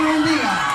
兄弟啊